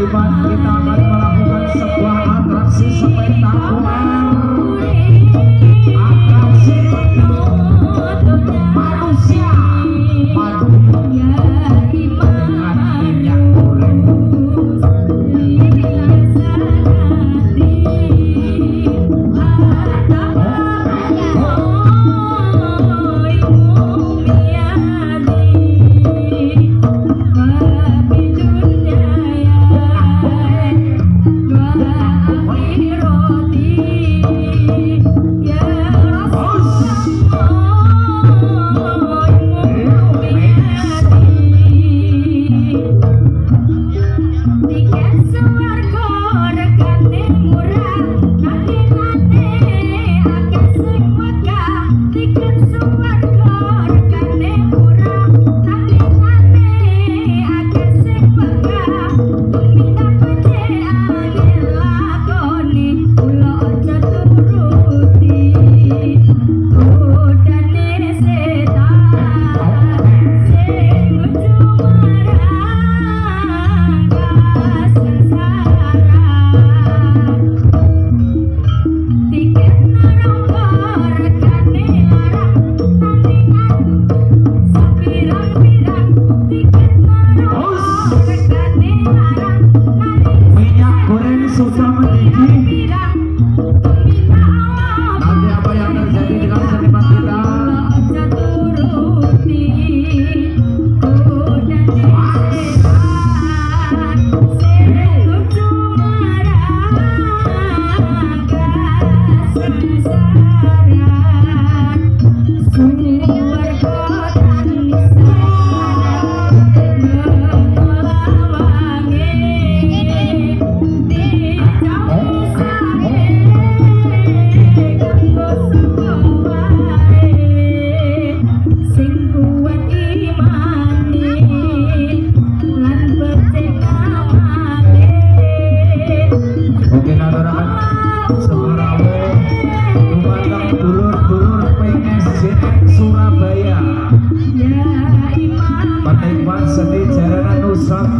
Depan.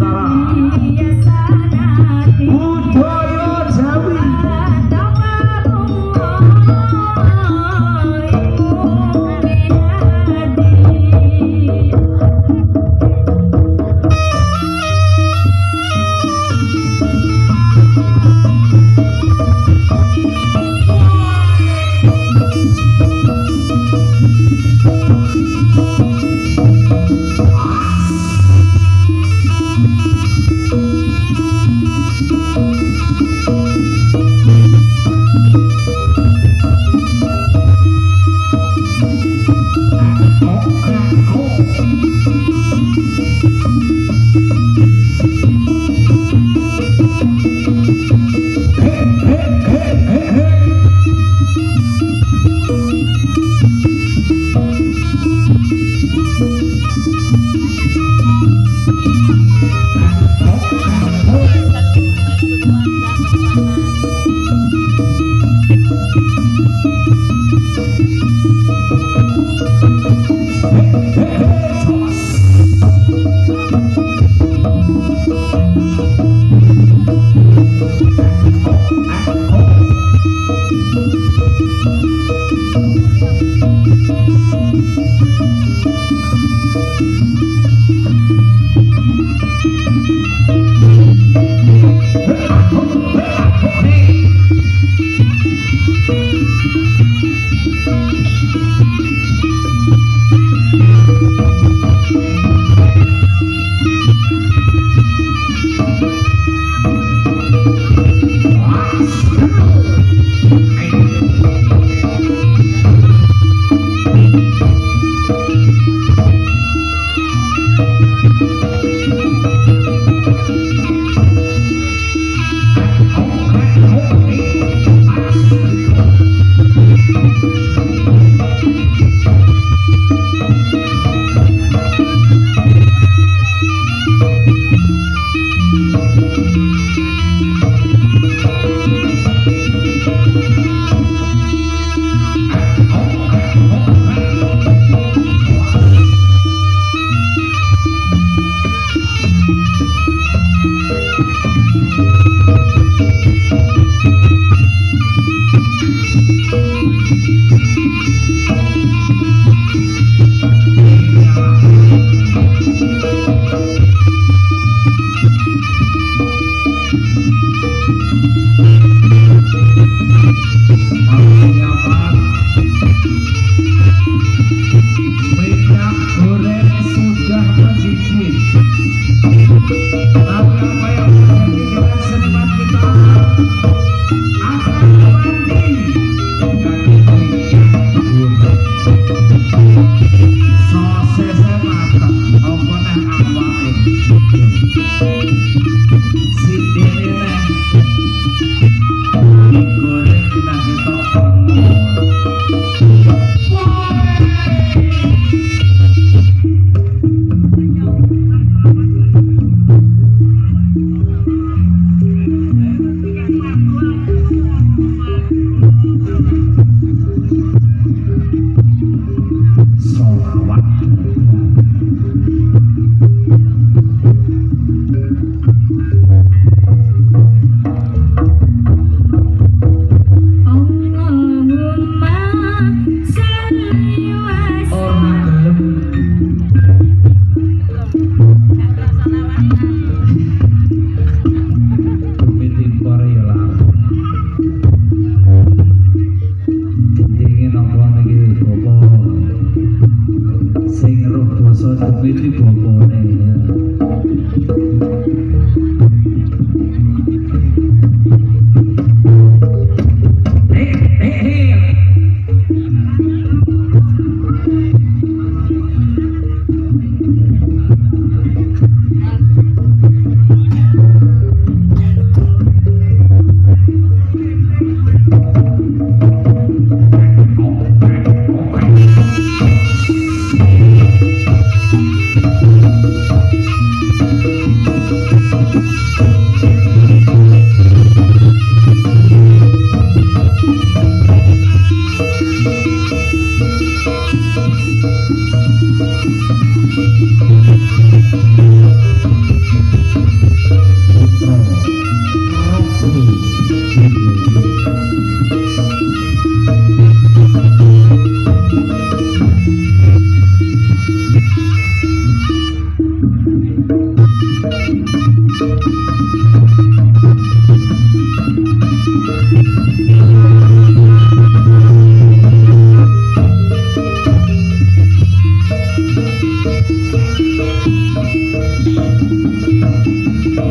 Nusantara